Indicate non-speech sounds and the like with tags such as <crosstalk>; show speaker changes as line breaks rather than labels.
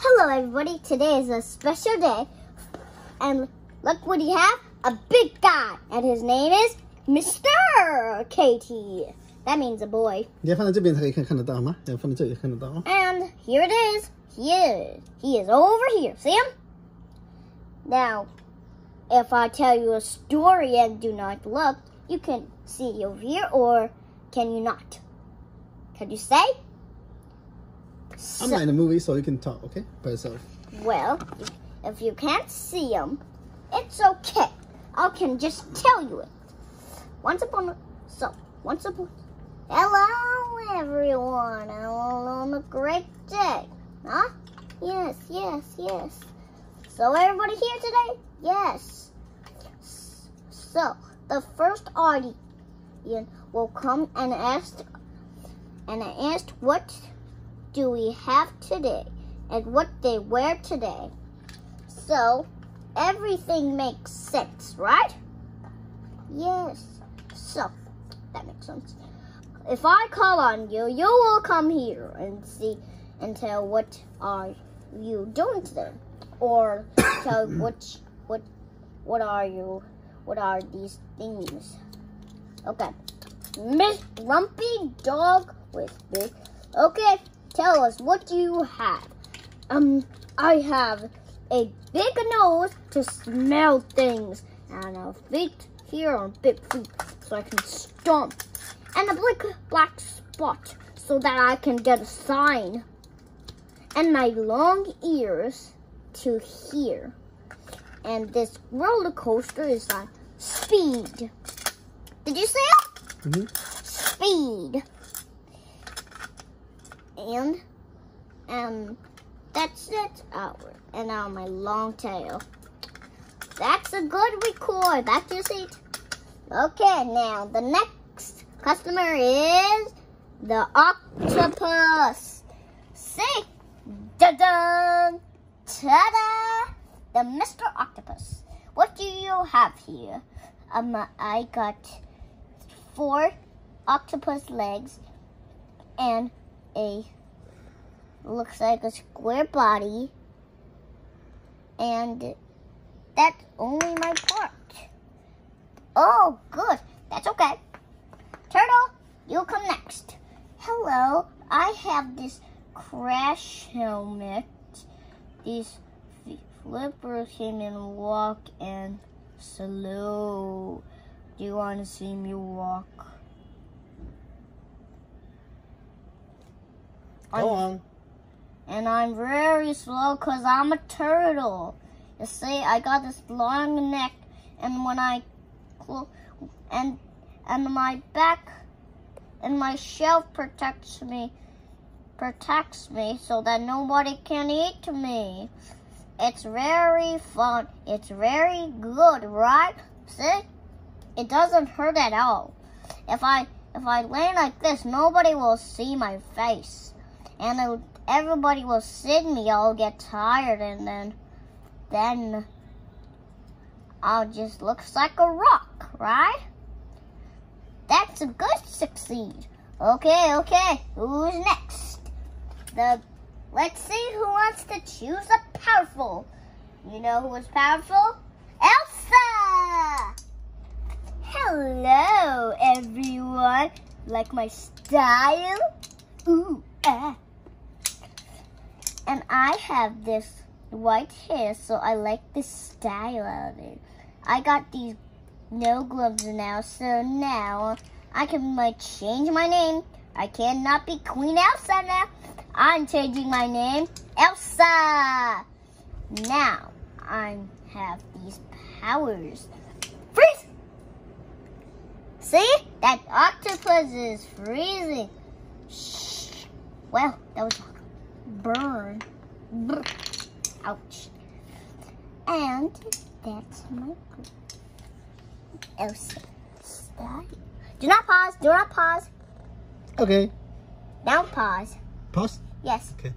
Hello, everybody. Today is a special day. And look what he have. A big guy. And his name is Mr. Katie. That means a boy.
你要放在这边才可以看看得到吗？要放在这里看得到哦。
And here it is. He is. He is over here. See him? Now, if I tell you a story and do not look, you can see over here, or can you not? Can you say?
I'm not in the movie, so you can talk, okay, by yourself.
Well, if you can't see him, it's okay. I can just tell you it. Once upon a so once upon hello everyone and on a great day. Huh? Yes, yes, yes. So everybody here today? Yes. So the first audience will come and ask and I asked what do we have today? and what they wear today. So everything makes sense, right? Yes. So that makes sense. If I call on you, you will come here and see and tell what are you doing today, or <coughs> tell what what what are you what are these things? Okay, Miss Grumpy Dog with. Okay, tell us what do you have? Um, I have a big nose to smell things, and a feet here on big feet so I can stomp, and a black black spot so that I can get a sign, and my long ears to hear, and this roller coaster is on speed. Did you say it?
Mhm.
Speed. And um that's it. Oh, and now my long tail. That's a good record. To your seat. Okay, now the next customer is the octopus. See? Da-da! Ta-da! The Mr. Octopus. What do you have here? Um, I got four octopus legs and a looks like a square body and that's only my part. Oh, good. That's okay. Turtle, you come next. Hello, I have this crash helmet. These flippers came in walk and slow. Do you want to see me walk?
Go on.
and I'm very slow because I'm a turtle. You see, I got this long neck, and when I and and my back and my shell protects me protects me so that nobody can eat me. It's very fun. It's very good, right? See, it doesn't hurt at all. If I if I lay like this, nobody will see my face and everybody will see me. I'll get tired, and then, then I'll just look like a rock, right? That's a good succeed. Okay, okay. Who's next? The let's see who wants to choose a powerful. You know who is powerful? Elsa. Hello, everyone. Like my style? Ooh, ah. And I have this white hair, so I like the style of it. I got these no gloves now, so now I can like change my name. I cannot be Queen Elsa now. I'm changing my name, Elsa. Now I have these powers. Freeze! See? That octopus is freezing. Shh. Well, that was burn. Brr. Ouch. And that's my Elsa. Do not pause. Do not pause.
Okay.
Now pause.
Pause.
Yes.
Okay.